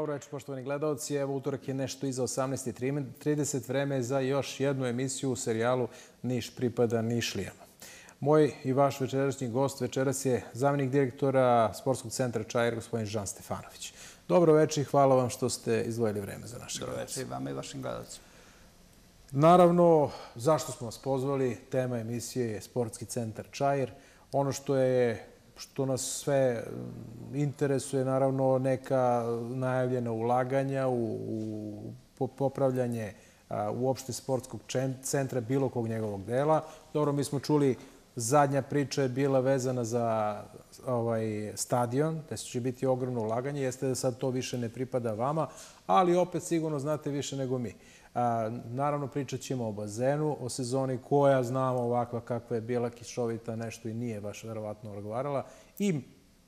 Dobro večer, poštovani gledalci. Evo, utorak je nešto iza 18.30. Vreme je za još jednu emisiju u serijalu Niš pripada Nišlijama. Moj i vaš večerašnji gost večeras je zamjenik direktora Sportskog centra Čajer, gospodin Žan Stefanović. Dobro večer i hvala vam što ste izdvojili vreme za naše Dobro večer i vama i vašim gledalcima. Naravno, zašto smo vas pozvali? Tema emisije je Sportski centar Čajer. Ono što je što nas sve interesuje, naravno, neka najavljena ulaganja u, u popravljanje uopšte sportskog centra, bilo kog njegovog dela. Dobro, mi smo čuli, zadnja priča je bila vezana za ovaj stadion, da će biti ogromno ulaganje. Jeste da sad to više ne pripada vama, ali opet sigurno znate više nego mi. A, naravno, pričat ćemo o bazenu, o sezoni koja znamo ovakva kakva je bila kišovita, nešto i nije baš verovatno odgovarala. I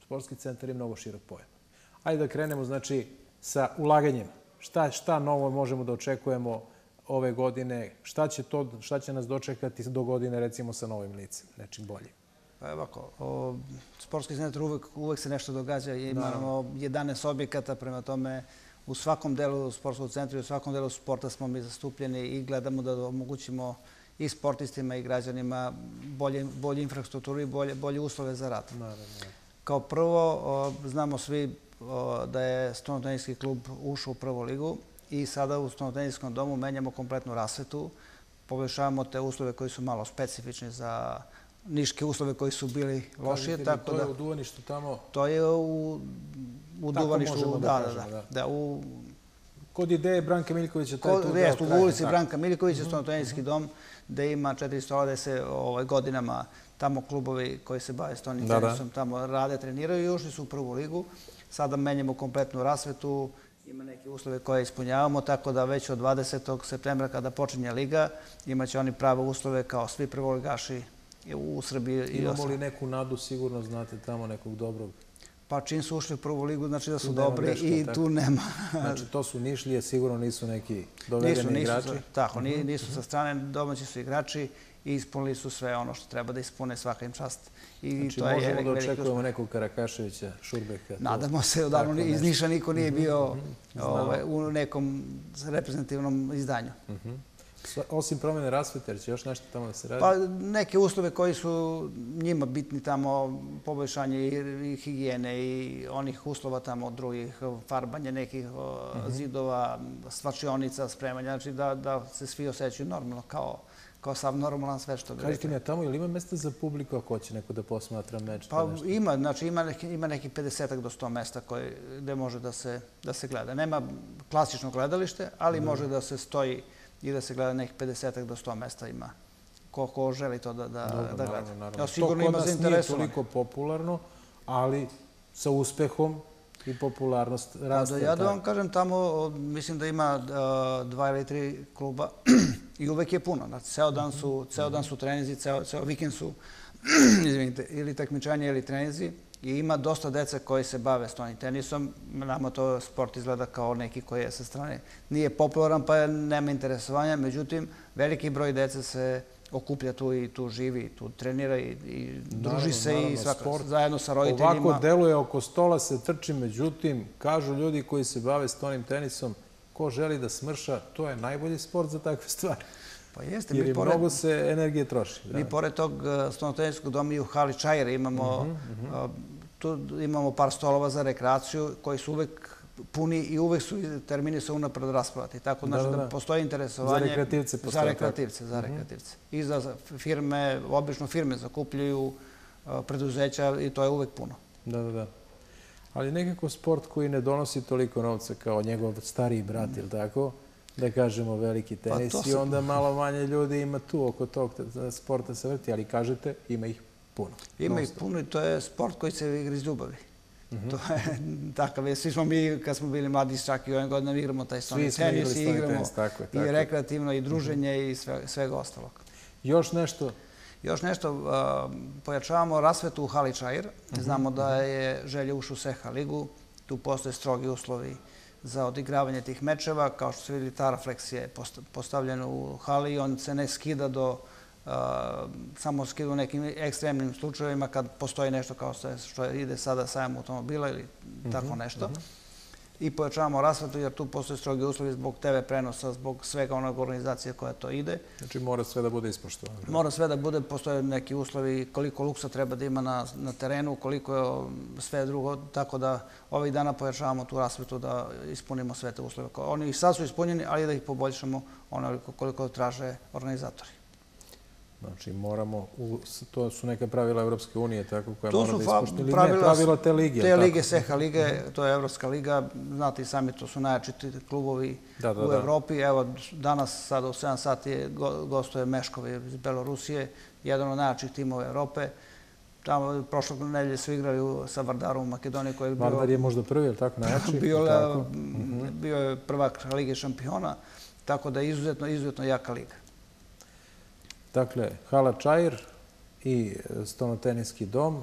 sportski centar je mnogo širok pojam. Ajde da krenemo, znači, sa ulaganjem. Šta, šta novo možemo da očekujemo ove godine? Šta će, to, šta će nas dočekati do godine, recimo, sa novim licem, nečim boljim? Pa ovako, o, sportski centar uvek, uvek se nešto događa. Imamo 11 objekata, prema tome u svakom delu sportskog centra i u svakom delu sporta smo mi zastupljeni i gledamo da omogućimo i sportistima i građanima bolje, bolje infrastrukturu i bolje, bolje uslove za rad. Naravno. Kao prvo, znamo svi da je stonotenijski klub ušao u prvu ligu i sada u stonotenijskom domu menjamo kompletnu rasvetu, poboljšavamo te uslove koji su malo specifični za niške uslove koji su bili lošije. Tako to je da, u Duvaništu tamo? To je u u Duvaništu, da, da, da, da, da. u Kod ideje Branka Miljkovića, taj tu deo u ulici Branka Miljkovića, stonotenijski dom, gde ima 400 gde se ovaj, godinama tamo klubovi koji se bave stonim da, tenisom tamo rade, treniraju i ušli su u prvu ligu. Sada menjamo kompletnu rasvetu, ima neke uslove koje ispunjavamo, tako da već od 20. septembra kada počinje liga imaće oni prave uslove kao svi prvoligaši u Srbiji. Imamo li neku nadu, sigurno znate tamo nekog dobrog pa čim su ušli u prvu ligu, znači da su dobri i tu nema... Znači to su Nišlije, sigurno nisu neki dovedeni igrači? Tako, mhm. nisu sa strane, domaći su igrači i ispunili su sve ono što treba da ispune svaka im čast. I znači to možemo je da očekujemo nekog Karakaševića, Šurbeka? Nadamo se, odavno iz Niša niko nije mhm, bio mhm, ovaj, u nekom reprezentativnom izdanju. Osim promjene rasvete, će još nešto tamo da se radi? Pa neke uslove koji su njima bitni tamo, poboljšanje i higijene i onih uslova tamo drugih, farbanje nekih mhm. zidova, svačionica, spremanja, znači da, da se svi osjećaju normalno kao kao sav normalan sve što bi Kažete mi, a tamo ili ima mesta za publiku ako hoće neko da posmatra meč? Pa ima, znači ima neki, ima neki 50 do 100 mesta koje, gde može da se, da se gleda. Nema klasično gledalište, ali mhm. može da se stoji i da se gleda nekih 50 do 100 mesta ima ko, ko želi to da, da, Dobro, da gleda. Naravno, naravno. Ja, sigurno to kod nas nije toliko popularno, ali sa uspehom i popularnost raste. Da, ja da vam kažem, tamo mislim da ima dva ili tri kluba i uvek je puno. Znači, ceo dan su, ceo dan su trenizi, ceo, ceo vikend su izvinite, ili takmičanje ili trenizi i ima dosta dece koji se bave stonim tenisom. Nama to sport izgleda kao neki koji je sa strane nije popularan pa nema interesovanja, međutim veliki broj dece se okuplja tu i tu živi, tu trenira i, i druži se i svako, zajedno sa roditeljima. Ovako deluje oko stola se trči, međutim, kažu ljudi koji se bave stonim tenisom, ko želi da smrša, to je najbolji sport za takve stvari. Pa jeste. Jer mi pored, mnogo se energije troši. Da. Mi pored tog uh, stonotenijskog doma i u Hali Čajera imamo, uh -huh, uh -huh. Tu imamo par stolova za rekreaciju koji su uvek puni i uvek su termini su unapred raspravati. Tako znači da, da postoji interesovanje. Za rekreativce postoje. Za rekreativce, za mhm. rekreativce. I za firme, obično firme zakupljaju preduzeća i to je uvek puno. Da, da, da. Ali nekako sport koji ne donosi toliko novca kao njegov stariji brat, ili tako? da kažemo, veliki pa tenis i onda malo manje ljudi ima tu oko tog sporta se vrti, ali kažete, ima ih puno. Ima ih puno i to je sport koji se igra iz ljubavi. Mhm. To je takav je. Svi smo mi, kad smo bili mladi, čak i ovim godinama igramo taj stoni tenis i igramo i rekreativno i druženje mhm. i svega ostalog. Još nešto? Još nešto, pojačavamo rasvetu u Hali Čajir. Mhm. Znamo da je želje ušu Seha ligu. Tu postoje strogi uslovi za odigravanje tih mečeva. Kao što se vidi, Taraflex je postavljen u hali i on se ne skida do samo skida u nekim ekstremnim slučajevima kad postoji nešto kao što ide sada sajam automobila ili tako mhm, nešto. I pojačavamo rasvetu jer tu postoje strogi uslovi zbog TV prenosa, zbog svega onog organizacije koja to ide. Znači mora sve da bude ispoštovano. Mora sve da bude, postoje neki uslovi koliko luksa treba da ima na, na terenu, koliko je sve drugo, tako da ovih dana pojačavamo tu rasvetu da ispunimo sve te uslove. Oni i sad su ispunjeni, ali da ih poboljšamo onoliko koliko traže organizatori. Znači, moramo, to su neka pravila Evropske unije, tako, koja mora da ispoštuju. Ili ne, pravila te lige. Te lige, SEHA lige, to je Evropska liga. Znate i sami, to su najjači klubovi u Evropi. Evo, danas, sada u 7 sati, gostuje Meškovi iz Belorusije, jedan od najjačih timova Evrope. Tamo prošlog nedelje su igrali sa Vardarom u Makedoniji koji je bio... Vardar je možda prvi, ili tako, najjači? Bio je prvak Lige šampiona, tako da je izuzetno, izuzetno jaka liga. Dakle, hala Čajir i stonoteniski dom.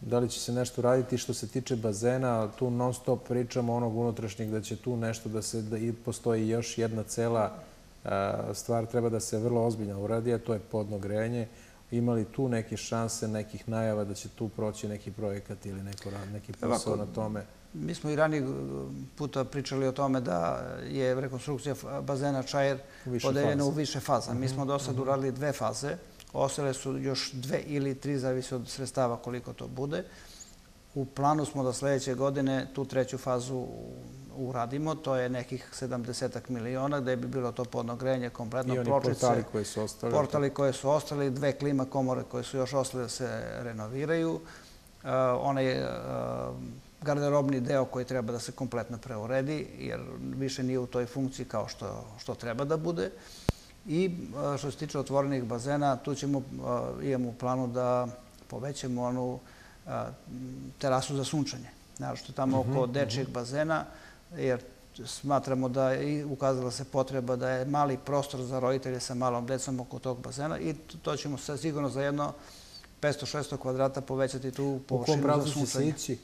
Da li će se nešto raditi što se tiče bazena? Tu non stop pričamo onog unutrašnjeg da će tu nešto da se, da postoji još jedna cela stvar treba da se vrlo ozbiljno uradi, a to je podno grejanje. Imali tu neke šanse, nekih najava da će tu proći neki projekat ili neko neki posao na tome? Mi smo i ranije puta pričali o tome da je rekonstrukcija bazena Čajer podeljena u više faza. Mi smo do sad mhm. uradili dve faze. Ostale su još dve ili tri, zavisi od sredstava koliko to bude. U planu smo da sledeće godine tu treću fazu uradimo. To je nekih 70 miliona, gde bi bilo to podno grejanje, kompletno pločice. I oni portali koji su ostali. Portali koji su ostali, dve klima komore koje su još ostale da se renoviraju. Onaj garderobni deo koji treba da se kompletno preuredi, jer više nije u toj funkciji kao što, što treba da bude. I što se tiče otvorenih bazena, tu ćemo, imamo u planu da povećamo onu terasu za sunčanje. Naravno tamo oko mhm, dečijeg mhm. bazena, jer smatramo da je ukazala se potreba da je mali prostor za roditelje sa malom decom oko tog bazena i to ćemo sigurno za jedno 500-600 kvadrata povećati tu površinu za sunčanje. U kom pravcu će se ići?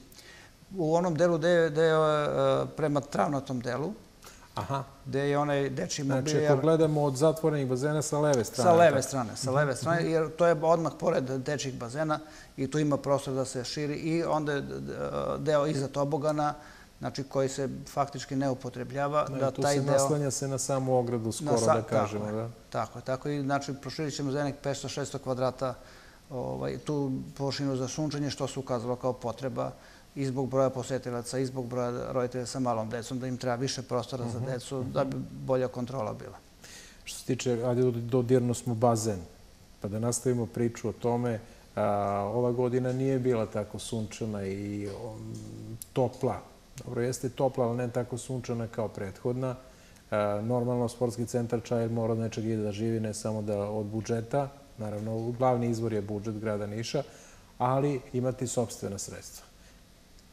U onom delu gde je, je e, prema travnatom delu, Aha. gde je onaj deči mobilijar... Znači, ako gledamo od zatvorenih bazena sa leve strane. Sa leve strane, sa leve strane, jer to je odmah pored dečih bazena i tu ima prostor da se širi i onda je deo iza tobogana, znači koji se faktički ne upotrebljava. Da, tu se naslanja se na samu ogradu skoro, da kažemo. Tako, da? tako je, tako i znači proširit ćemo za nek 500-600 kvadrata ovaj, tu površinu za sunčanje, što se ukazalo kao potreba i zbog broja posetilaca, i zbog broja roditelja sa malom decom, da im treba više prostora za mhm, decu, da bi bolja kontrola bila. Što se tiče, ajde dodirno smo bazen, pa da nastavimo priču o tome, ova godina nije bila tako sunčana i topla. Dobro, jeste topla, ali ne tako sunčana kao prethodna. Normalno, sportski centar Čajer mora od nečeg ide da živi, ne samo da od budžeta. Naravno, glavni izvor je budžet grada Niša, ali imati sobstvena sredstva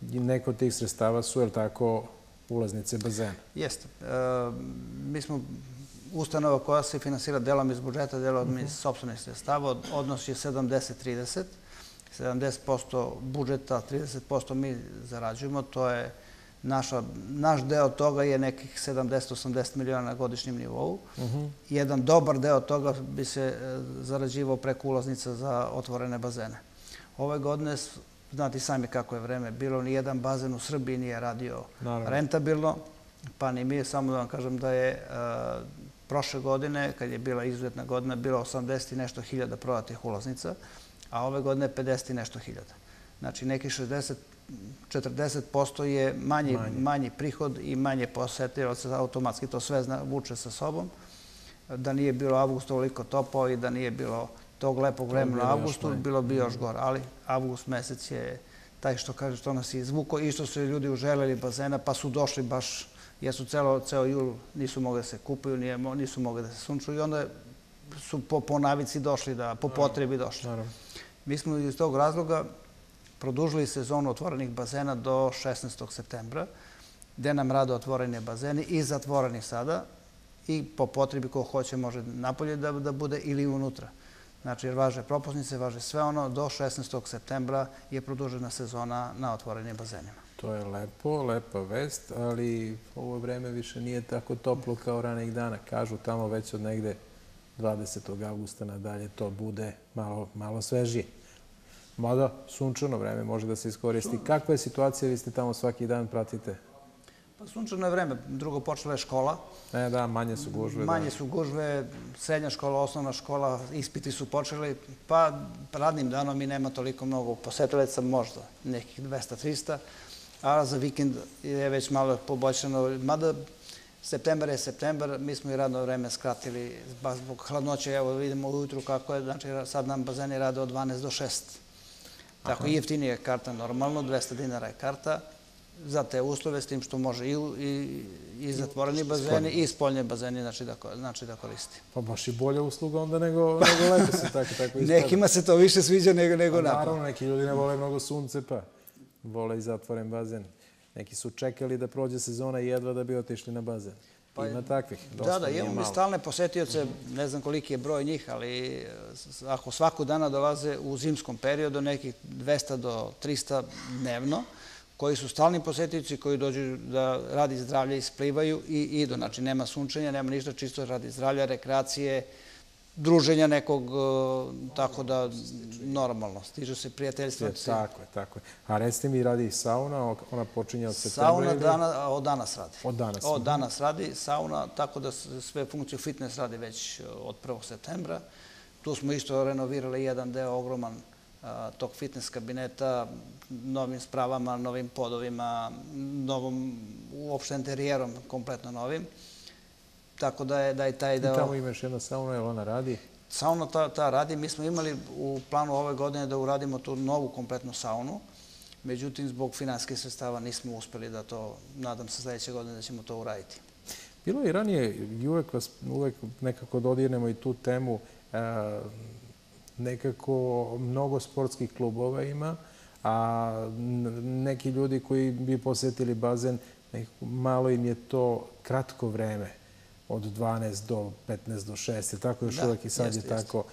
neko od tih sredstava su, je tako, ulaznice bazena? Jeste. E, mi smo ustanova koja se finansira delom iz budžeta, delom iz mhm. sobstvenih sredstava. Odnos je 70-30. 70% budžeta, 30% mi zarađujemo. To je naša, naš deo toga je nekih 70-80 miliona na godišnjem nivou. Mhm. Jedan dobar deo toga bi se e, zarađivao preko ulaznica za otvorene bazene. Ove godine Znate sami kako je vreme bilo, ni jedan bazen u Srbiji nije radio rentabilno, pa ni mi, samo da vam kažem da je e, prošle godine, kad je bila izuzetna godina, bilo 80 i nešto hiljada prodatih ulaznica, a ove godine 50 i nešto hiljada. Znači, neki 60 40% je manji, manji. prihod i manje posetilaca, automatski to sve vuče sa sobom. Da nije bilo avgusta ovoliko topo i da nije bilo tog lepog vremena u avgustu, bilo bi još gore. Ali avgust mesec je taj što kaže što nas je izvuko i što su ljudi uželjeli bazena pa su došli baš, jer su celo, ceo jul nisu mogli da se kupuju, nisu mogli da se sunčuju i onda su po, po navici došli, da, po potrebi došli. Mi smo iz tog razloga produžili sezonu otvorenih bazena do 16. septembra, gde nam rade otvorene bazeni i zatvoreni sada i po potrebi ko hoće može napolje da, da bude ili unutra. Znači, jer važe propusnice, važe sve ono, do 16. septembra je produžena sezona na otvorenim bazenima. To je lepo, lepa vest, ali ovo vreme više nije tako toplo kao ranih dana. Kažu tamo već od negde 20. augusta nadalje to bude malo, malo svežije. Mada, sunčano vreme može da se iskoristi. Kakva je situacija? Vi ste tamo svaki dan, pratite? Pa sunčano je vreme, drugo počela je škola. E, da, manje su gužve. Manje da. su gužve, srednja škola, osnovna škola, ispiti su počeli, pa radnim danom i nema toliko mnogo posetilaca, možda nekih 200-300, a za vikend je već malo poboljšano, mada septembar je septembar, mi smo i radno vreme skratili baš zbog hladnoće, evo vidimo ujutru kako je, znači sad nam bazeni rade od 12 do 6. Tako, jeftinije je karta normalno, 200 dinara je karta, za te uslove, s tim što može i, i, i zatvoreni bazeni i spoljne bazeni, znači da, znači da koristi. Pa baš i bolja usluga onda nego, nego leto se tako, tako ispada. Nekima se to više sviđa nego, nego pa, napad. Naravno, neki ljudi ne vole mnogo sunce, pa vole i zatvoren bazen. Neki su čekali da prođe sezona jedva da bi otišli na bazen. Pa, Ima takvih. Dosta, da, da, imamo mi stalne posetioce, ne znam koliki je broj njih, ali ako svaku dana dolaze u zimskom periodu nekih 200 do 300 dnevno, koji su stalni posetioci, koji dođu da radi zdravlje, isplivaju i idu. Znači, nema sunčenja, nema ništa, čisto radi zdravlja, rekreacije, druženja nekog, e, tako da normalno, stižu se prijateljstva. Tako je, tako je. A recite mi, radi sauna, ona počinje od septembra? Sauna dana, od danas radi. Od danas? Od danas radi sauna, tako da sve funkcije fitness radi već e, od 1. septembra. Tu smo isto renovirali jedan deo ogroman tog fitness kabineta, novim spravama, novim podovima, novom uopšte interijerom kompletno novim. Tako da je, da je taj deo... I tamo imaš jedna sauna, je ona radi? Sauna ta, ta radi. Mi smo imali u planu ove godine da uradimo tu novu kompletnu saunu. Međutim, zbog finanskih sredstava nismo uspeli da to, nadam se sledeće godine da ćemo to uraditi. Bilo je i ranije, i uvek, vas, uvek nekako dodirnemo i tu temu, nekako mnogo sportskih klubova ima, a neki ljudi koji bi posetili bazen, malo im je to kratko vreme, od 12 do 15 do 6, tako još da, uvek i sad je tako.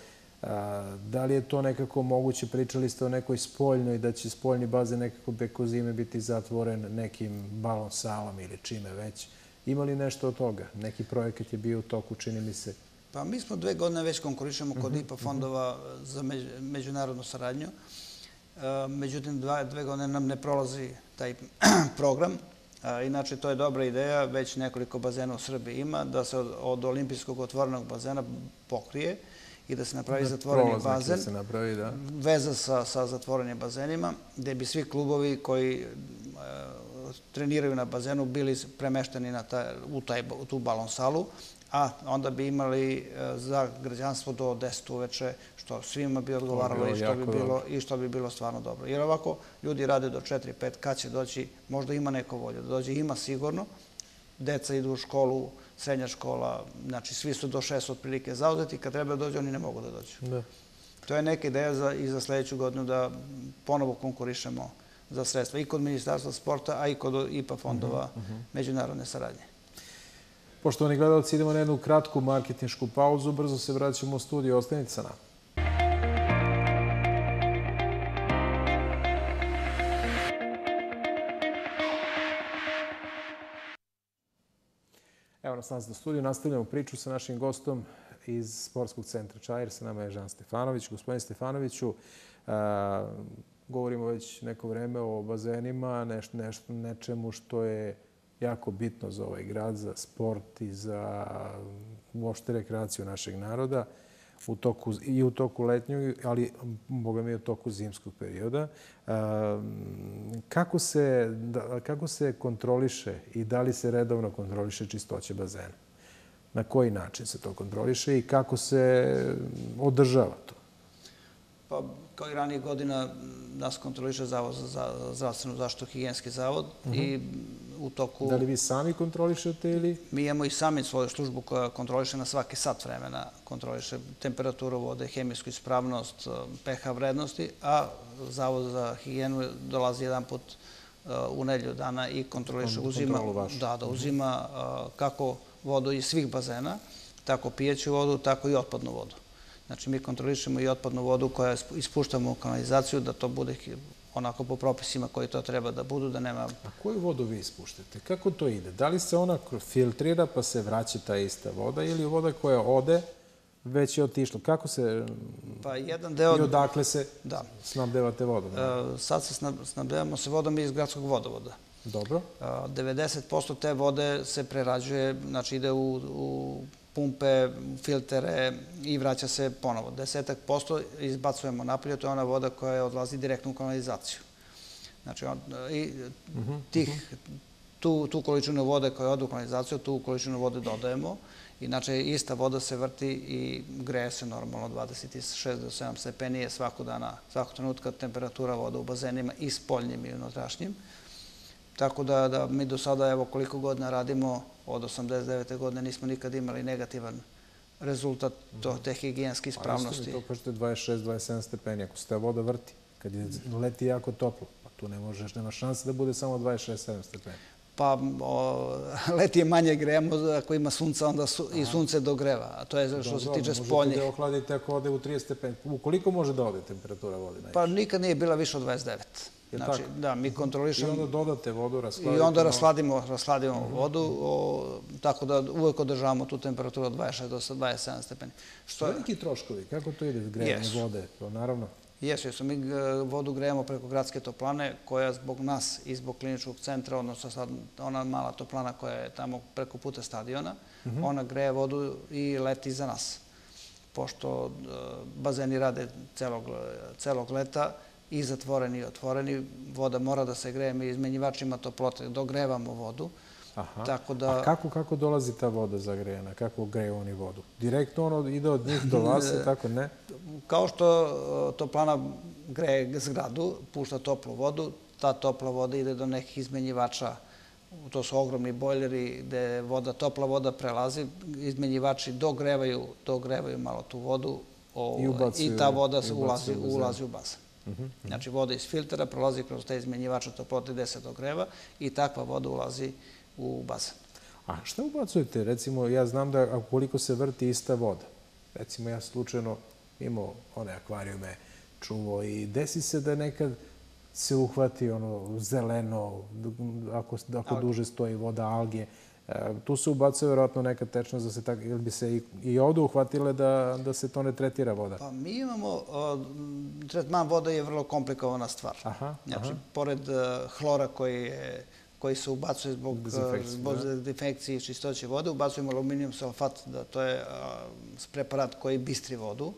Da li je to nekako moguće? Pričali ste o nekoj spoljnoj, da će spoljni bazen nekako beko zime biti zatvoren nekim balon salom ili čime već. Ima li nešto od toga? Neki projekat je bio u toku, čini mi se. Pa mi smo dve godine već konkurišemo kod mhm, IPA mhm. fondova za međunarodnu saradnju. E, međutim, dve godine nam ne prolazi taj program. Inače, to je dobra ideja, već nekoliko bazena u Srbiji ima, da se od olimpijskog otvorenog bazena pokrije i da se napravi da, zatvoreni bazen. Da se napravi, da. Veza sa, sa zatvorenim bazenima, gde bi svi klubovi koji e, treniraju na bazenu bili premešteni na ta, u, taj, u tu balon salu, a onda bi imali e, za građanstvo do 10 uveče, što svima bi odgovaralo i što bi bilo i što bi bilo stvarno dobro. Jer ovako ljudi rade do 4-5, kad će doći, možda ima neko volje da dođe, ima sigurno. Deca idu u školu, srednja škola, znači svi su do 6 otprilike zauzeti, kad treba da dođe, oni ne mogu da dođu. Da. To je neka ideja za, i za sledeću godinu da ponovo konkurišemo za sredstva i kod Ministarstva sporta, a i kod IPA fondova mhm. Mhm. međunarodne saradnje. Poštovani gledalci, idemo na jednu kratku marketinšku pauzu. Brzo se vraćamo u studiju. Ostanite sa nama. Evo nas nas do studiju. Nastavljamo priču sa našim gostom iz Sportskog centra Čajer. Sa nama je Žan Stefanović. Gospodin Stefanoviću, govorimo već neko vreme o bazenima, nečemu što je jako bitno za ovaj grad, za sport i za uopšte rekreaciju našeg naroda u toku, i u toku letnjeg, ali boga mi u toku zimskog perioda. Kako se, da, kako se kontroliše i da li se redovno kontroliše čistoće bazena? Na koji način se to kontroliše i kako se održava to? Pa, kao i ranije godina, nas kontroliše Zavod za zdravstvenu zaštitu, higijenski zavod uh -huh. i u toku... Da li vi sami kontrolišete ili... Mi imamo i sami svoju službu koja kontroliše na svaki sat vremena, kontroliše temperaturu vode, hemijsku ispravnost, pH vrednosti, a Zavod za higijenu dolazi jedan put uh, u nedlju dana i kontroliše, uzima, da, da uzima uh, kako vodu iz svih bazena, tako pijeću vodu, tako i otpadnu vodu. Znači, mi kontrolišemo i otpadnu vodu koja ispuštamo u kanalizaciju, da to bude onako po propisima koji to treba da budu, da nema... A koju vodu vi ispuštate? Kako to ide? Da li se ona filtrira pa se vraća ta ista voda ili voda koja ode već je otišla? Kako se... Pa jedan deo... I odakle se da. snabdevate vodom? E, sad se snabdevamo se vodom iz gradskog vodovoda. Dobro. 90% te vode se prerađuje, znači ide u, u pumpe, filtere i vraća se ponovo. Desetak posto izbacujemo napolje, to je ona voda koja odlazi direktno u kanalizaciju. Znači, on, i mhm, tih, mhm. tu, tu količinu vode koja ode u kanalizaciju, tu količinu vode dodajemo. Inače, ista voda se vrti i greje se normalno 26 do 7 stepenije svakog dana, svakog trenutka temperatura voda u bazenima i spoljnim i unutrašnjim. Tako da, da mi do sada, evo koliko godina radimo, od 89. godine nismo nikad imali negativan rezultat to, mhm. te higijenske ispravnosti. Pa to kažete 26-27 stepeni, ako se ta voda vrti, kad je leti jako toplo, pa tu ne možeš, nema šanse da bude samo 26-7 stepeni pa leti je manje grejemo, ako ima sunca, onda i sunce dogreva. A to je što se tiče spoljnih. Možete da ohladite ako ode u 30 stepeni. Koliko može da ode temperatura vode? Pa nikad nije bila više od 29. Znači, da, mi kontrolišemo... I onda dodate vodu, rasladite... I onda rasladimo, rasladimo mhm. vodu, tako da uvek održavamo tu temperaturu od 26 do 27 stepeni. Što Veliki troškovi, kako to ide, grejanje vode? To naravno... Jesu, jesu. Mi e, vodu grejemo preko gradske toplane, koja zbog nas i zbog kliničkog centra, odnosno sad ona mala toplana koja je tamo preko puta stadiona, mhm. ona greje vodu i leti za nas. Pošto e, bazeni rade celog, celog leta, i zatvoreni i otvoreni, voda mora da se greje, mi izmenjivačima toplote dogrevamo vodu, Aha. Tako da... A kako, kako dolazi ta voda zagrejena? Kako greje oni vodu? Direktno ono ide od njih do vas tako, ne? Kao što e, toplana greje zgradu, pušta toplu vodu, ta topla voda ide do nekih izmenjivača to su ogromni bojleri gde voda, topla voda prelazi, izmenjivači dogrevaju, dogrevaju malo tu vodu o, I, ta voda ulazi, ulazi u bazen. Mhm. Znači voda iz filtera prolazi kroz te izmenjivače toplote gde se dogreva i takva voda ulazi u bazen. A šta ubacujete? Recimo, ja znam da koliko se vrti ista voda, recimo ja slučajno imao one akvarijume, čuvo i desi se da nekad se uhvati ono zeleno, ako, ako duže stoji voda, alge, tu se ubacuje verovatno neka tečnost da se tako, ili bi se i, i ovde uhvatile da, da se to ne tretira voda? Pa mi imamo, o, tretman voda je vrlo komplikovana stvar. Aha, znači, aha. pored uh, hlora koji je koji se ubacuje zbog, zbog defekcije i čistoće vode. Ubacujemo aluminijum sulfat, da to je preparat koji bistri vodu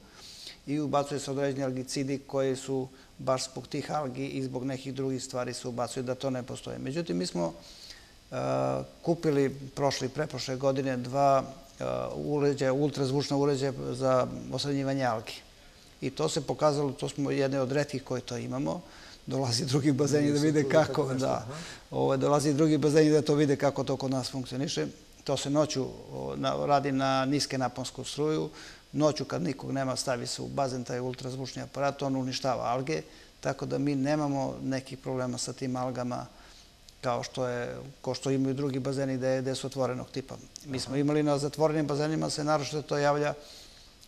i ubacuje se određeni algicidi koji su baš zbog tih algi i zbog nekih drugih stvari se ubacuju da to ne postoje. Međutim, mi smo kupili prošle i preprošle godine dva uređaja, ultrazvučna uređaja za osrednjivanje algi. I to se pokazalo, to smo jedne od redkih koje to imamo, dolazi drugi bazeni da vide kako, da, ovo, dolazi drugi bazeni da to vide kako to kod nas funkcioniše. To se noću radi na niske naponsku struju, noću kad nikog nema stavi se u bazen taj ultrazvučni aparat, on uništava alge, tako da mi nemamo nekih problema sa tim algama kao što je, ko što imaju drugi bazeni gde, gde su otvorenog tipa. Mi smo imali na zatvorenim bazenima se naročito to javlja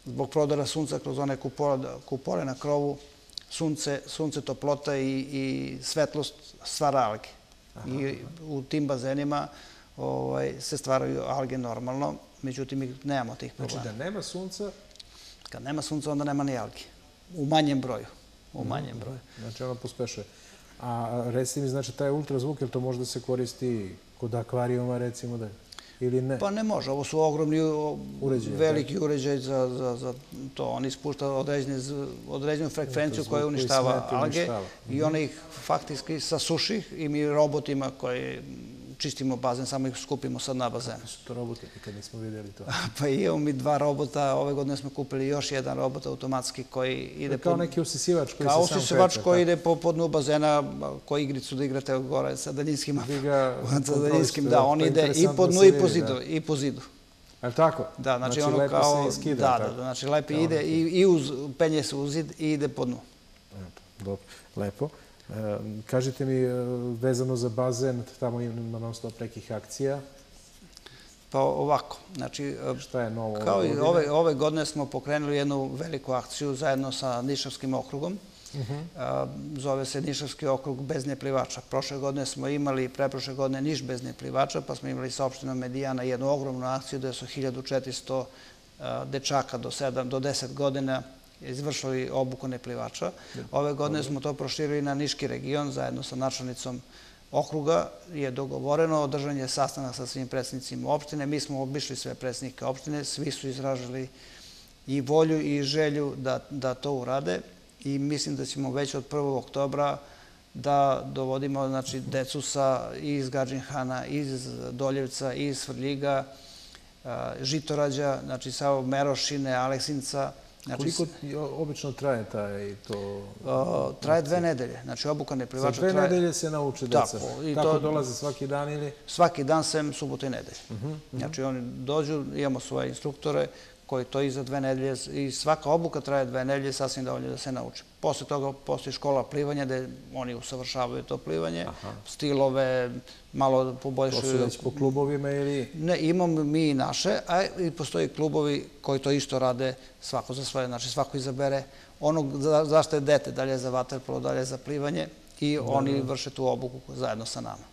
zbog prodora sunca kroz one kupole na krovu, sunce, sunce toplota i, i svetlost stvara alge. I u tim bazenima ovaj, se stvaraju alge normalno, međutim mi nemamo tih problema. Znači da nema sunca? Kad nema sunca onda nema ni alge. U manjem broju. U mhm. manjem broju. Znači ono pospešuje. A reci mi, znači taj ultrazvuk, je to može da se koristi kod akvarijuma recimo da ili ne? Pa ne može. Ovo su ogromni, veliki uređaj za, za, za to. On ispušta određenu, određenu frekvenciju koja uništava alge i ona ih faktički sasuši i mi robotima koji čistimo bazen, samo ih skupimo sad na bazen. Kako su to roboti, nikad nismo vidjeli to? pa imamo mi dva robota, ove godine smo kupili još jedan robot automatski koji ide... Kao neki usisivač koji se sam Kao usisivač koji ide po, po dnu bazena, koji igricu da igrate gore sa daljinskim... sa daljinskim, da, on ide i po dnu i po zidu. I po zidu. Je tako? Da, znači, znači ono kao... Se iskida, da, da, da, znači lepo ide i, i uz, penje se uz zid i ide po dnu. Dobro, lepo. Kažite mi, e, vezano za bazen, tamo ima non stop nekih akcija. Pa ovako, znači... E, Šta je novo kao i ove, ove godine smo pokrenuli jednu veliku akciju zajedno sa Nišavskim okrugom. Uh Zove se Nišavski okrug bez neplivača. Prošle godine smo imali, preprošle godine Niš bez neplivača, pa smo imali sa opštinom Medijana jednu ogromnu akciju gde su 1400 dečaka do 7, do 10 godina izvršili obuku neplivača. Ove godine smo to proširili na Niški region zajedno sa načelnicom okruga je dogovoreno održanje sastanak sa svim predsednicima opštine. Mi smo obišli sve predsednike opštine, svi su izražili i volju i želju da, da to urade i mislim da ćemo već od 1. oktobra da dovodimo znači, decu sa, iz Gadžinhana, iz Doljevca, iz Svrljiga, Žitorađa, znači sa Merošine, Aleksinca. Znači, Koliko obično traje taj to? traje dve nedelje. Znači, obuka neplivača traje... Za dve nedelje se nauče deca? Tako. I Kako dolaze svaki dan ili? Svaki dan sem subota i nedelje. Uh -huh, uh -huh. Znači, oni dođu, imamo svoje instruktore, koji to i za dve nedelje, i svaka obuka traje dve nedelje, sasvim dovoljno da se nauče. Posle toga postoji škola plivanja, gde oni usavršavaju to plivanje, stilove, malo poboljšuju. To su već po klubovima ili? Ne, imamo mi i naše, a i postoji klubovi koji to isto rade svako za svoje, znači svako izabere onog zašto je dete, dalje za vaterpolo, dalje za plivanje i oni vrše tu obuku zajedno sa nama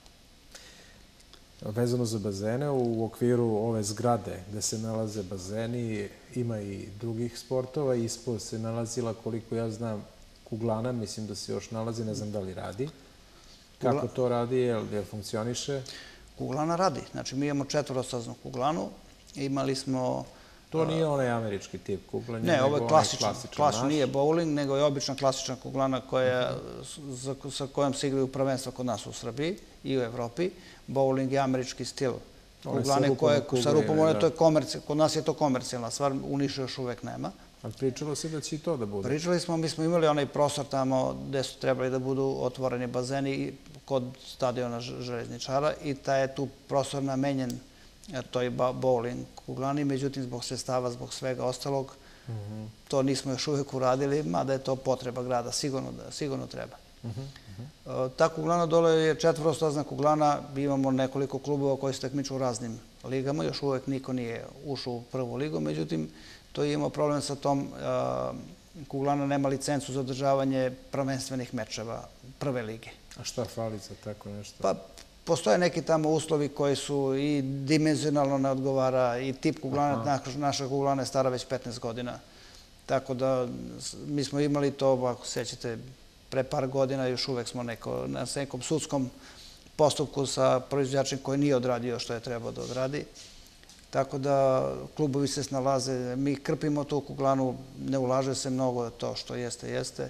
vezano za bazene, u okviru ove zgrade gde se nalaze bazeni ima i drugih sportova. Ispod se nalazila, koliko ja znam, kuglana, mislim da se još nalazi, ne znam da li radi. Kako to radi, jel, jel funkcioniše? Kuglana radi. Znači, mi imamo četvorostaznu kuglanu. Imali smo... To nije onaj američki tip kuglanja, ne, ovo je klasičan. Klasičan nije bowling, nego je obična klasična kuglana koja, sa kojom se igraju prvenstva kod nas u Srbiji i u Evropi bowling je američki stil. Kuglane koje sa rupom, one, to je komercijal, kod nas je to komercijalna stvar, u Nišu još uvek nema. A pričalo se da će i to da bude? Pričali smo, mi smo imali onaj prostor tamo gde su trebali da budu otvoreni bazeni kod stadiona železničara i taj je tu prostor namenjen toj bowling kuglani, međutim zbog sredstava, zbog svega ostalog, mhm. to nismo još uvek uradili, mada je to potreba grada, sigurno, da, sigurno treba. Mhm. Ta kuglana dole je četvorostazna kuglana, imamo nekoliko klubova koji se takmiču u raznim ligama, još uvek niko nije ušao u prvu ligu, međutim, to je imao problem sa tom, kuglana nema licencu za održavanje prvenstvenih mečeva prve lige. A šta fali za tako nešto? Pa, postoje neki tamo uslovi koji su i dimenzionalno ne odgovara i tip kuglana, naša kuglana je stara već 15 godina. Tako da, mi smo imali to, ako sećate, pre par godina još uvek smo neko, na nekom sudskom postupku sa proizvođačem koji nije odradio što je trebao da odradi. Tako da klubovi se snalaze, mi krpimo tu kuglanu, ne ulaže se mnogo to što jeste, jeste.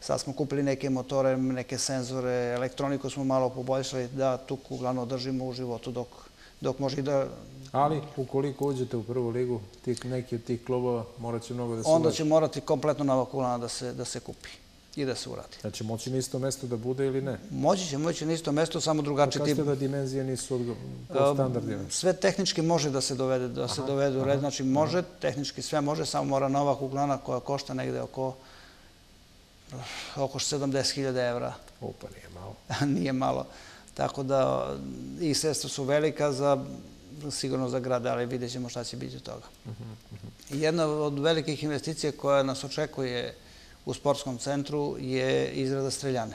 Sad smo kupili neke motore, neke senzore, elektroniku smo malo poboljšali da tu kuglanu održimo u životu dok, dok može i da... Ali, ukoliko uđete u prvu ligu, tih, neki od tih klubova morat će mnogo da se Onda će morati kompletno nova kuglana da se, da se kupi i da se uradi. Znači, moći na isto mesto da bude ili ne? Moći će, moći na isto mesto, samo drugačiji tip. Pokazite da dimenzije nisu po standardima? Sve tehnički može da se dovede, da se dovede u red. Znači, može, tehnički sve može, samo mora nova kuglana koja košta negde oko oko 70.000 evra. Opa, nije malo. nije malo. Tako da i sredstva su velika za sigurno za grad, ali vidjet ćemo šta će biti od toga. Mhm, mhm. Jedna od velikih investicija koja nas očekuje u sportskom centru je izrada streljane.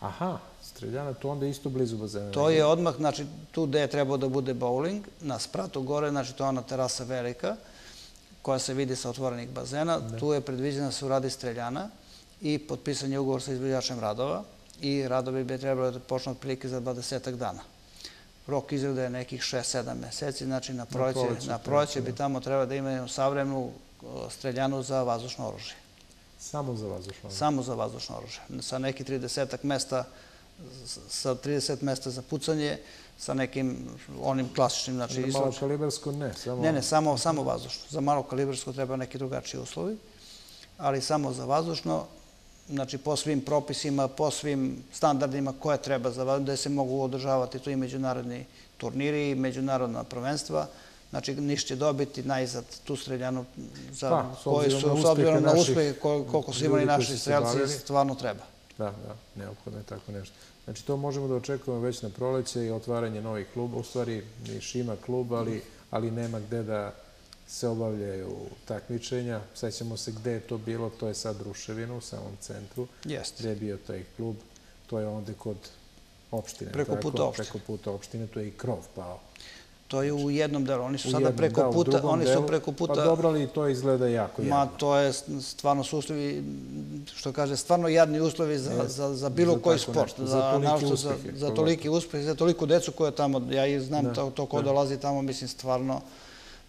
Aha, streljana, to onda isto blizu bazena. To je odmah, znači tu gde je trebao da bude bowling, na spratu gore, znači to je ona terasa velika, koja se vidi sa otvorenih bazena. Tu je predviđena da se uradi streljana i potpisan je ugovor sa izvođačem radova i radovi bi trebali da počnu otprilike za 20 dana. Rok izrade je nekih 6-7 meseci, znači na proleće, na proleće bi tamo trebalo da imaju savremenu streljanu za vazdušno oružje. Samo za vazdušno oružje? Samo za vazdušno oružje. Sa neki 30 mesta, sa 30 mesta za pucanje, sa nekim onim klasičnim... Znači, za malo kalibarsko ne? Samo... Ne, ne, samo, samo vazdušno. Za malo kalibarsko treba neki drugačiji uslovi, ali samo za vazdušno, znači po svim propisima, po svim standardima koje treba za vazdušno, da se mogu održavati tu i međunarodni turniri i međunarodna prvenstva, Znači, Niš će dobiti najzad tu streljanu za pa, koji su, s obzirom na uspeh koliko su imali naši strelci, stvarno treba. Da, da, neophodno je tako nešto. Znači, to možemo da očekujemo već na proleće i otvaranje novih kluba. U stvari, Niš ima klub, ali, ali nema gde da se obavljaju takmičenja. Sećamo se gde je to bilo, to je sad Ruševina u samom centru. Jeste. Gde je bio taj klub, to je onda kod opštine. Preko puta opštine. Preko puta opštine, to je i krov pao. To je u jednom delu. Oni su sada preko puta... Oni su preko puta... Pa dobro li to izgleda jako jedno? Ma, to je stvarno su uslovi, što kaže, stvarno jadni uslovi za, za, za bilo koji sport. za, toliki uspeh. Za, toliki uspeh, za toliko decu koja tamo, ja i znam to, to ko dolazi tamo, mislim, stvarno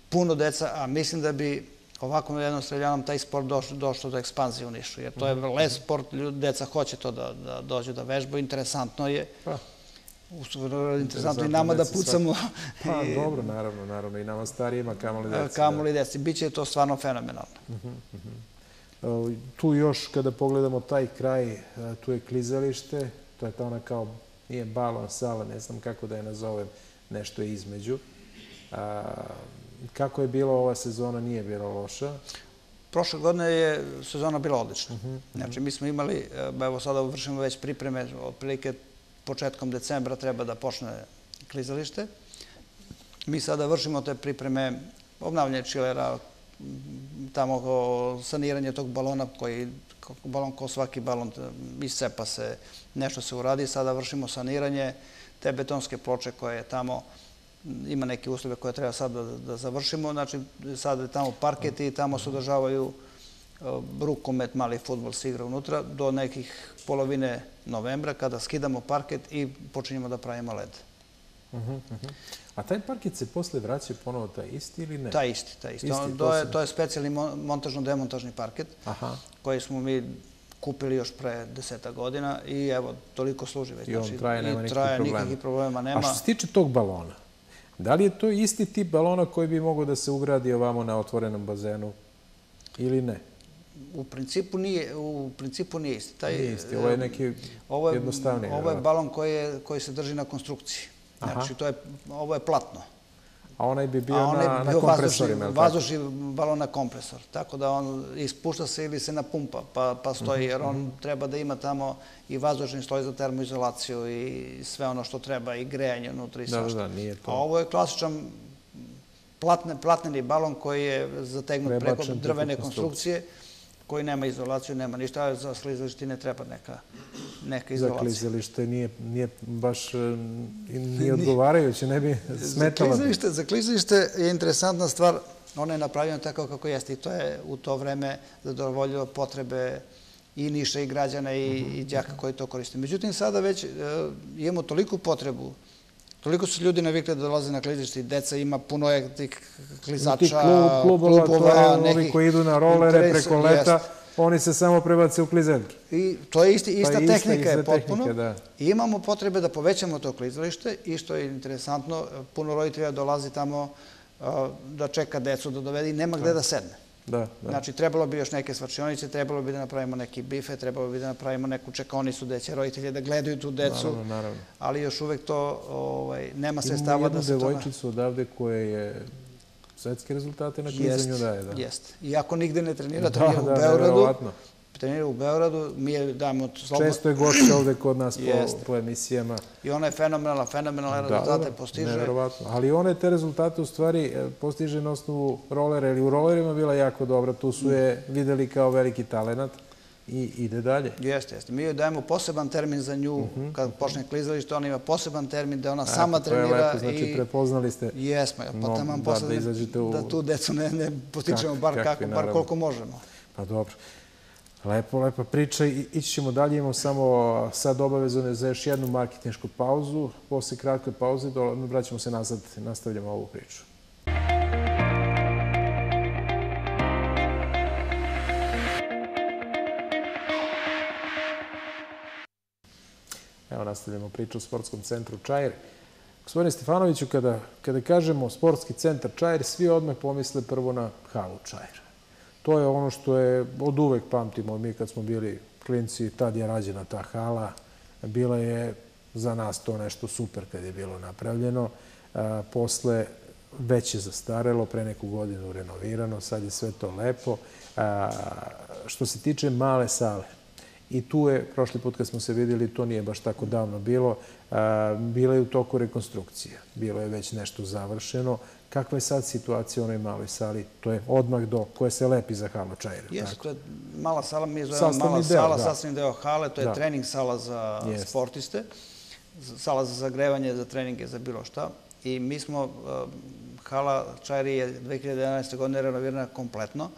puno deca, a mislim da bi ovako jednom streljanom taj sport došlo, došlo do ekspanzije u Nišu, jer to je mhm. les sport, deca hoće to da, da dođu da vežbaju, interesantno je. Pa interesantno i nama da pucamo. Pa dobro, naravno, naravno, i nama starijima, kamoli deci. Da. Kamoli deci, bit će to stvarno fenomenalno. Mhm, mhm. Tu još, kada pogledamo taj kraj, e, tu je klizalište, to je ta ona kao, nije balon, sala, ne znam kako da je nazovem, nešto je između. Kako je bilo ova sezona, nije bila loša? Prošle godine je sezona bila odlična. Mhm, znači, mi smo imali, e, evo sada vršimo već pripreme, otprilike početkom decembra treba da počne klizalište. Mi sada vršimo te pripreme obnavljanje čilera, tamo saniranje tog balona koji balon ko svaki balon iscepa se, nešto se uradi, sada vršimo saniranje te betonske ploče koje je tamo ima neke uslove koje treba sad da, da završimo, znači sad je tamo parket i tamo se održavaju rukomet, mali futbol se igra unutra, do nekih polovine novembra, kada skidamo parket i počinjemo da pravimo led. Uh A taj parket se posle vraća ponovo taj isti ili ne? Taj isti, taj isti. to, je, to je specijalni montažno-demontažni parket koji smo mi kupili još pre deseta godina i evo, toliko služi već. I on znači, traje, nema traje, nikakvih problema. nema. A što se tiče tog balona, da li je to isti tip balona koji bi mogao da se ugradi ovamo na otvorenom bazenu ili ne? U principu nije, u principu nije isti. Taj, nije isti, ovo je neki ovo je, jednostavniji. Ovo je balon koji, je, koji se drži na konstrukciji. Znači, to je, ovo je platno. A onaj bi bio onaj na, bio na kompresorima, vazdušni balon na kompresor. Tako da on ispušta se ili se napumpa, pa, pa stoji, jer on mhm, mhm. treba da ima tamo i vazdušni stoj za termoizolaciju i sve ono što treba, i grejanje unutra i svašta. Da, da, nije to. A ovo je klasičan platne, platneni balon koji je zategnut preko drvene konstrukcije koji nema izolaciju, nema ništa, a za slizalište ne treba neka, neka izolacija. Za klizalište nije, nije baš e, nije odgovarajuće, ne bi smetalo. Za klizalište, za klizalište je interesantna stvar, ono je napravljeno tako kako jeste i to je u to vreme zadovoljilo potrebe i Niša i građana i, i đaka koji to koriste. Međutim, sada već e, imamo toliku potrebu Toliko su ljudi navikli da dolaze na klizište i deca ima puno tih klizača, klubova, klubova nekih... Ovi koji idu na rolere preko leta, oni se samo prebace u klizenke. I to je isti, ista pa tehnika je potpuno. Da. I imamo potrebe da povećamo to klizalište i što je interesantno, puno roditelja dolazi tamo da čeka decu da dovede i nema gde da sedne. Da, da. Znači, trebalo bi još neke svačionice, trebalo bi da napravimo neki bife, trebalo bi da napravimo neku čekonicu gde će roditelje da gledaju tu decu. Naravno, naravno. Ali još uvek to ovaj, nema se stava da se to... Imamo jednu devojčicu odavde koja je svetske rezultate na klizanju daje. Da. Jeste. Iako nigde ne trenira, trenira u Beogradu trenira u Beogradu, mi je damo slobodno... Često je gošća ovde kod nas po, po emisijama. I ona je fenomenalna, fenomenalne da, rezultate da, postiže. Nevjerovatno. Ali ona je te rezultate u stvari e, postiže na osnovu rolera, ili u rolerima bila jako dobra, tu su je videli kao veliki talenat i ide dalje. Jeste, jeste. Mi joj dajemo poseban termin za nju, uh mhm, -huh. kad počne klizalište, ona ima poseban termin da ona sama trenira. To je lepo, znači prepoznali ste. Jesmo, pa tamo posle da, da tu decu ne, ne postičemo bar, kako, bar koliko možemo. Pa dobro. Lepo, lepa priča. Ići ćemo dalje, imamo samo sad obavezane za još jednu marketinšku pauzu. Posle kratke pauze vraćamo se nazad, nastavljamo ovu priču. Evo nastavljamo priču u sportskom centru Čajer. Gospodine Stefanoviću, kada, kada kažemo sportski centar Čajer, svi odmah pomisle prvo na halu Čajer. To je ono što je od uvek pamtimo mi kad smo bili klinci, tad je rađena ta hala. Bila je za nas to nešto super kad je bilo napravljeno. Posle već je zastarelo, pre neku godinu renovirano, sad je sve to lepo. Što se tiče male sale, i tu je, prošli put kad smo se videli, to nije baš tako davno bilo, bila je u toku rekonstrukcija. Bilo je već nešto završeno. Kakva je sad situacija u onoj maloj sali? To je odmah do koje se lepi za halu Čajera. Jesu, to je mala sala, mi je zovemo mala sala, da. sasvim deo hale, to je trening sala za sportiste, sala za zagrevanje, za treninge, za bilo šta. i mi smo, hala Čajri je 2011. godine renovirana kompletno,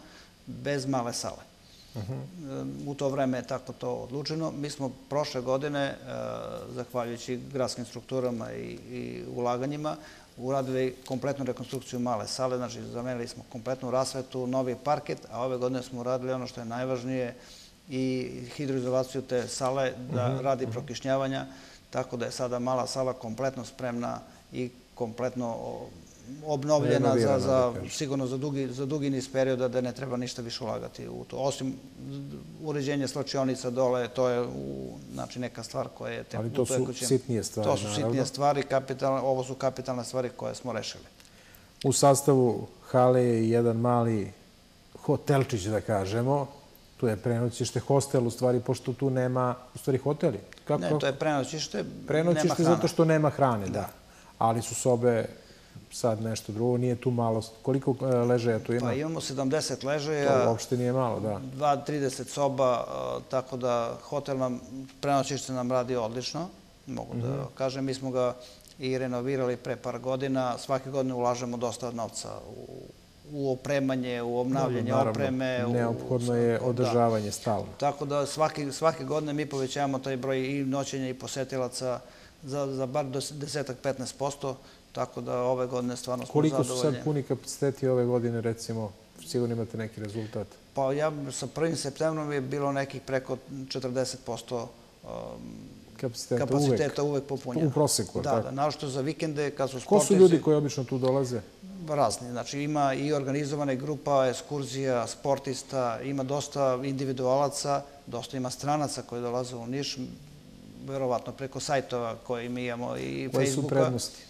bez male sale. U to vreme je tako to odlučeno. Mi smo prošle godine, zahvaljujući gradskim strukturama i ulaganjima, uradili kompletnu rekonstrukciju male sale, znači zamenili smo kompletnu rasvetu, novi parket, a ove godine smo uradili ono što je najvažnije i hidroizolaciju te sale da mhm, radi mhm. prokišnjavanja, tako da je sada mala sala kompletno spremna i kompletno obnovljena za, za, sigurno za dugi, za dugi niz perioda da ne treba ništa više ulagati u to. Osim uređenja slačionica dole, to je u, znači neka stvar koja je... Ali to su sitnije stvari, To su sitnije stvari, kapitalne, ovo su kapitalne stvari koje smo rešili. U sastavu hale je jedan mali hotelčić, da kažemo, tu je prenoćište, hostel, u stvari, pošto tu nema, u stvari, hoteli. Kako? Ne, to je prenoćište, prenoćište nema hrane. zato što nema hrane, da. Ali su sobe sad nešto drugo, nije tu malo. Koliko e, ležaja tu ima? Pa imamo 70 ležaja. To uopšte nije malo, da. 2-30 soba, e, tako da hotel nam, prenoćište nam radi odlično, mogu da mhm. kažem. Mi smo ga i renovirali pre par godina. Svake godine ulažemo dosta novca u u opremanje, u obnavljanje opreme. Neophodno je da. održavanje stalno. Tako da svake godine mi povećavamo taj broj i noćenja i posetilaca za bar desetak, 15%, tako da ove godine stvarno smo zadovoljni. Koliko su sad puni kapaciteti ove godine, recimo, sigurno imate neki rezultat? Pa ja sa 1. septembrom je bilo nekih preko 40% um, kapaciteta uvek popunjeno. U proseku, tako? Da, da, naošto za vikende, kad su sportisti... Ko su ljudi koji obično tu dolaze? razni. Znači ima i organizovana grupa, eskurzija, sportista, ima dosta individualaca, dosta ima stranaca koji dolaze u Niš, verovatno preko sajtova koje mi imamo i Facebooka. Koje su prednosti?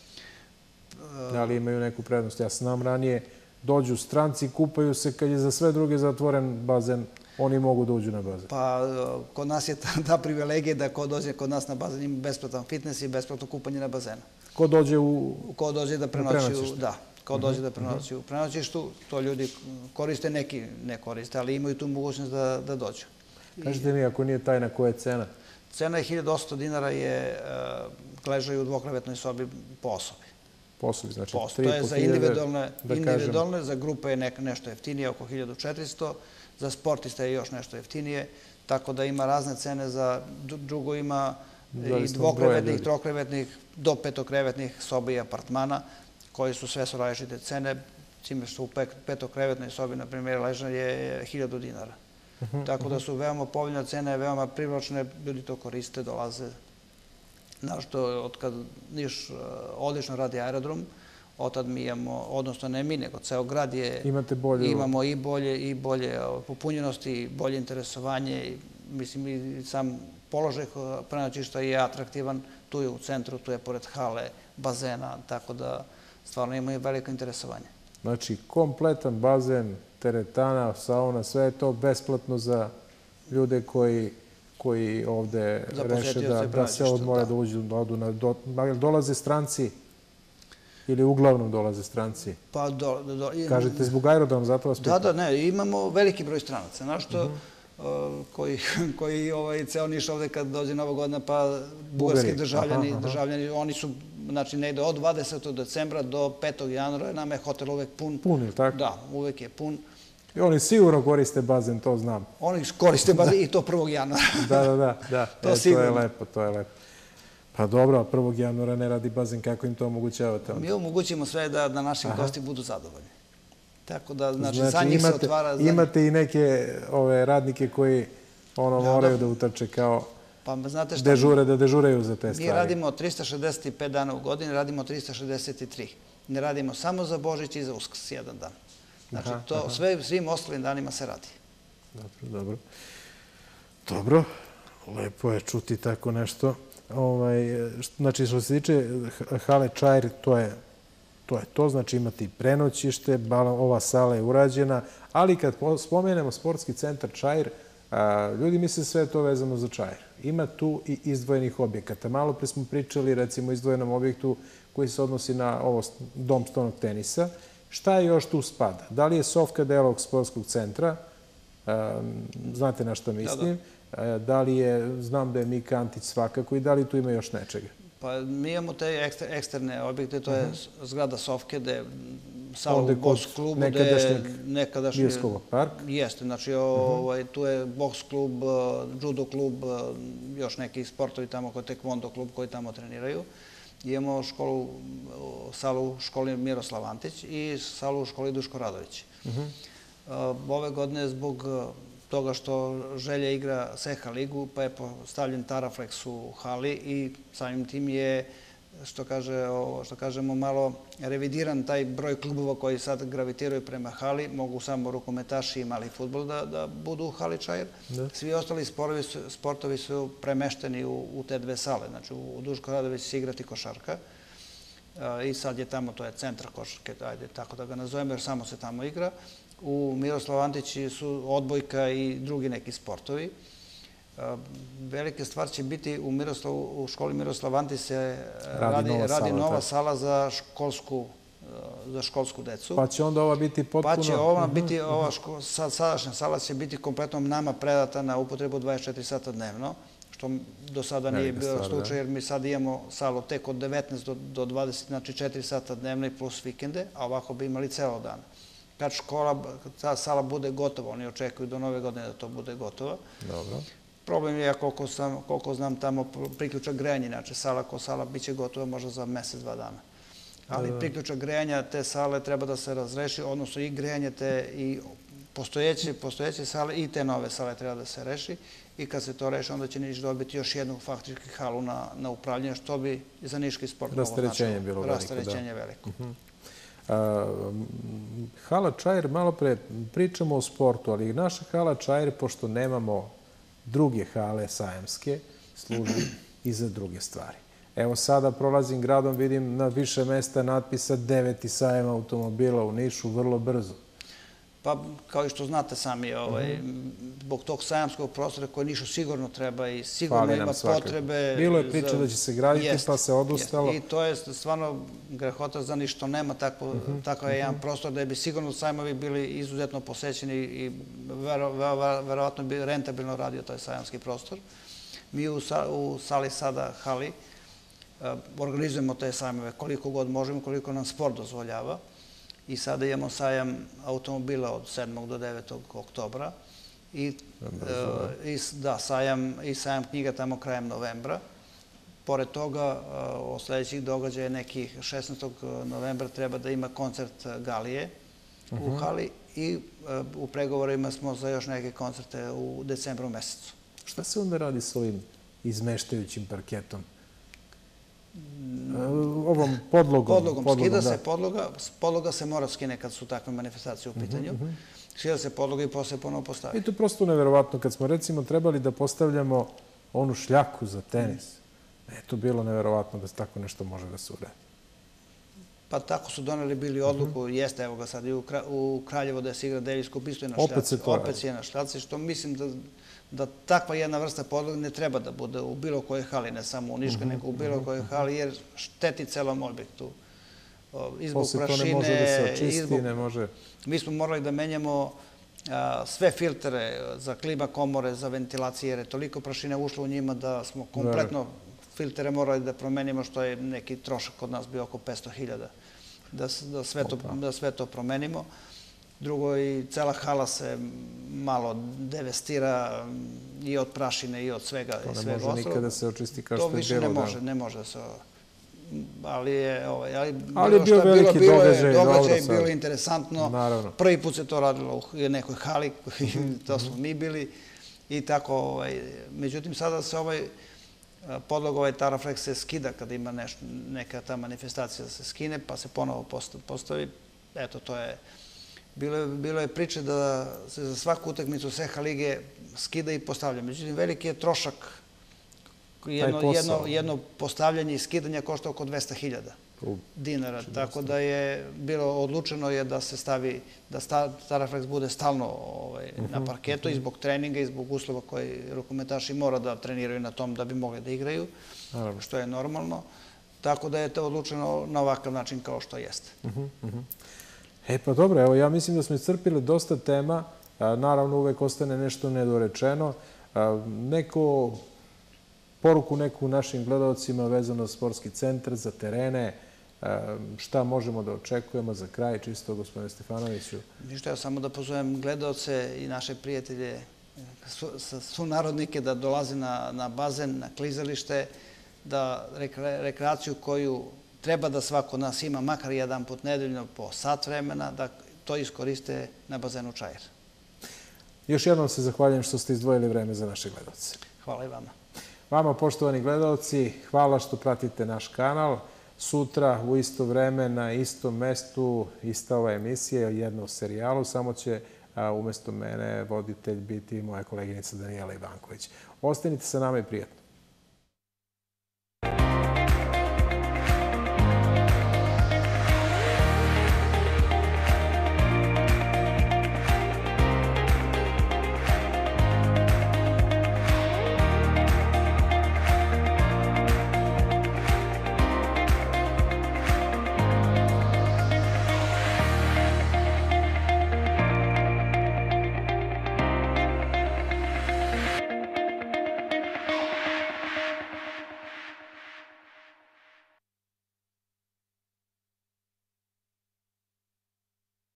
Da li imaju neku prednost? Ja znam ranije, dođu stranci, kupaju se kad je za sve druge zatvoren bazen, oni mogu da uđu na bazen. Pa, kod nas je ta, privilegija da ko dođe kod nas na bazen ima besplatan fitness i besplatno kupanje na bazenu. Ko dođe u Ko dođe da prenoći, da kao dođe da prenoći u prenoćištu, to ljudi koriste, neki ne koriste, ali imaju tu mogućnost da, da dođu. Kažete mi, ako nije tajna, koja je cena? Cena je 1800 dinara je uh, ležaju u dvokrevetnoj sobi po osobi. Po osobi, znači po, To je za individualne, da individualne za grupe je nek, nešto jeftinije, oko 1400, za sportiste je još nešto jeftinije, tako da ima razne cene za drugo ima i dvokrevetnih, trokrevetnih, do petokrevetnih soba i apartmana koji su sve su različite cene, cime što u petokrevetnoj sobi, na primjer, ležna je 1000 dinara. Mhm, Tako da mhm. su veoma povoljne cene, veoma privlačne, ljudi to koriste, dolaze. Našto, od kad Niš e, odlično radi aerodrom, od tad mi imamo, odnosno ne mi, nego ceo grad je... Imate bolje... Imamo i bolje, i bolje popunjenosti, i bolje interesovanje. Mislim, i sam položaj prenoćišta je atraktivan. Tu je u centru, tu je pored hale, bazena, tako da stvarno imaju veliko interesovanje. Znači, kompletan bazen, teretana, sauna, sve je to besplatno za ljude koji koji ovde reše da, da se odmore da, da uđu, da odu na... Do, dolaze stranci ili uglavnom dolaze stranci? Pa do, do, Kažete zbog aerodrom, zato vas Da, da, ne, imamo veliki broj stranaca. Znaš što, uh mhm. -huh. koji, koji ovaj, ceo Niš ovde kad dođe Nova godina, pa bugarski državljani, aha, aha. državljani, oni su znači negde od 20. decembra do 5. januara, nam je hotel uvek pun. Pun, ili tako? Da, uvek je pun. I oni sigurno koriste bazen, to znam. Oni koriste bazen i to 1. januara. da, da, da. da. To, e, to je lepo, to je lepo. Pa dobro, 1. januara ne radi bazen, kako im to omogućavate? Mi omogućimo sve da, da naši gosti budu zadovoljni. Tako da, znači, znači za njih imate, se otvara... Imate i neke ove radnike koji ono, da, moraju da, da utrče kao Pa znate šta... Dežure da dežuraju za te stvari. Mi radimo 365 dana u godini, radimo 363. Ne radimo samo za Božić i za Uskrs, jedan dan. Znači, to sve, svim ostalim danima se radi. Dobro, dobro. Dobro, lepo je čuti tako nešto. Ovaj, znači, što se tiče hale Čajr, to je to je to, znači imate i prenoćište, ova sala je urađena, ali kad spomenemo sportski centar Čajr, ljudi misle sve to vezano za Čajr ima tu i izdvojenih objekata. Malo pre smo pričali recimo o izdvojenom objektu koji se odnosi na ovo dom stonog tenisa. Šta je još tu spada? Da li je Sofka deo ovog sportskog centra? Znate na što mislim. Da, da. da li je, znam da je Mika Antić svakako i da li tu ima još nečega? Pa mi imamo te eksterne objekte, to je zgrada Sofke, gde salu u boks klubu, gde je nekadašnji... Bioskova park. Jeste, znači ovaj, tu je boks klub, judo klub, još neki sportovi tamo, koji tekvondo klub koji tamo treniraju. Imamo školu, salu u školi Miroslav Antić i salu u školi Duško Radović. Ove godine zbog toga što želja igra Seha ligu, pa je postavljen Taraflex u hali i samim tim je, što, kaže, što kažemo, malo revidiran taj broj klubova koji sad gravitiraju prema hali. Mogu samo rukometaši i mali futbol da, da budu u hali Čajer. Da. Svi ostali sporovi sportovi su premešteni u, u te dve sale. Znači, u Duško Radović se igrati košarka i sad je tamo, to je centar košarke, ajde tako da ga nazovemo, jer samo se tamo igra u Miroslav Antići su odbojka i drugi neki sportovi. Velike stvar će biti u, Miroslav, u školi Miroslav Antić se radi, radi, nova, radi sala, nova sala za školsku za školsku decu. Pa će onda ova biti potpuno... Pa će ova biti, ova ško, sadašnja sala će biti kompletno nama predata na upotrebu 24 sata dnevno, što do sada nije bio slučaj, jer mi sad imamo salu tek od 19 do, do 20, znači 4 sata dnevno i plus vikende, a ovako bi imali celo dan kad škola, ta sala bude gotova, oni očekuju do nove godine da to bude gotova. Dobro. Problem je, koliko, sam, koliko znam, tamo priključak grejanja, znači sala ko sala biće gotova možda za mesec, dva dana. Ali da. priključak grejanja te sale treba da se razreši, odnosno i grejanje te i postojeće, postojeće sale i te nove sale treba da se reši i kad se to reši, onda će Niš dobiti još jednu faktički halu na, na upravljanje, što bi za niški sport Rasterećenje bilo veliko. Da. veliko. Uh. Hala Čajer, malo pre pričamo o sportu, ali naša Hala Čajer, pošto nemamo druge hale sajamske, služi i za druge stvari. Evo sada prolazim gradom, vidim na više mesta natpisa deveti sajem automobila u Nišu vrlo brzo. Pa, kao i što znate sami, ovaj, zbog tog sajamskog prostora koji Nišu sigurno treba i sigurno ima potrebe... Bilo je priča da će se graditi, pa se odustalo. I to je stvarno grehota za Niš nema tako, mhm, takav je jedan mhm. prostor da bi sigurno sajmovi bili izuzetno posećeni i verovatno bi rentabilno radio taj sajamski prostor. Mi u, u sali sada Hali eh, organizujemo te sajmove koliko god možemo, koliko nam sport dozvoljava i sada imamo sajam automobila od 7. do 9. oktobra i, e, i, da, sajam, i sajam knjiga tamo krajem novembra. Pored toga, e, o sledećih događaja nekih 16. novembra treba da ima koncert Galije u mhm. hali i e, u pregovorima smo za još neke koncerte u decembru mesecu. Šta se onda radi s ovim izmeštajućim parketom? Ovom podlogom. Podlogom. Skida se podloga, podloga se mora skine kad su takve manifestacije u mhm, pitanju. Mhm. Skida se podloga i posle ponovo postavi. I to je prosto neverovatno. Kad smo recimo trebali da postavljamo onu šljaku za tenis, je to bilo neverovatno da tako nešto može da se uredi. Pa tako su doneli bili odluku, mhm. jeste, evo ga sad i u Kraljevo da se igra Davis Cup, isto je na šljaci. Opet se to Opet je na šljaci, što mislim da da takva jedna vrsta podloga ne treba da bude u bilo kojoj hali, ne samo u Niška, mhm, nego u bilo mhm, kojoj mhm. hali, jer šteti celom objektu. Izbog Posle prašine, to ne može da se očisti, izbog... ne može... Mi smo morali da menjamo sve filtere za klima komore, za ventilacije, jer je toliko prašine ušlo u njima da smo kompletno filtere morali da promenimo, što je neki trošak kod nas bio oko 500.000 da, da, sve to, da sve to promenimo. Drugo, i cela hala se malo devestira i od prašine i od svega. To ne može nikada da se očisti kao što je bilo. To više ne može, ne može da se... Ali je, ovaj, ali, ali je bio veliki bilo, događaj. Bilo događaj, bilo interesantno. Naravno. Prvi put se to radilo u nekoj hali, to smo mi bili. I tako, ovaj, međutim, sada se ovaj podlog, ovaj Taraflex se skida kada ima neš, neka ta manifestacija da se skine, pa se ponovo postavi. Eto, to je Bilo je, bilo je priče da se za svaku utakmicu Seha Lige skida i postavlja. Međutim, veliki je trošak. Jedno, jedno, jedno postavljanje i skidanje košta oko 200.000 dinara. Tako da je bilo odlučeno je da se stavi, da Staraflex bude stalno ovaj, na mhm, parketu i mhm. zbog treninga i zbog uslova koji rukometaši mora da treniraju na tom da bi mogli da igraju, što je normalno. Tako da je to odlučeno na ovakav način kao što jeste. Mhm, E pa dobro, evo ja mislim da smo iscrpili dosta tema. Naravno, uvek ostane nešto nedorečeno. Neko poruku neku našim gledalcima vezano za sportski centar, za terene, šta možemo da očekujemo za kraj, čisto gospodine Stefanoviću? Ništa, ja samo da pozovem gledalce i naše prijatelje, sunarodnike da dolaze na, na bazen, na klizalište, da rekreaciju koju treba da svako nas ima, makar jedan put nedeljno po sat vremena, da to iskoriste na bazenu Čajer. Još jednom se zahvaljujem što ste izdvojili vreme za naše gledalce. Hvala i vama. Vama, poštovani gledalci, hvala što pratite naš kanal. Sutra u isto vreme na istom mestu ista ova emisija, jedna u serijalu, samo će umesto mene voditelj biti moja koleginica Danijela Ivanković. Ostanite sa nama i prijatno.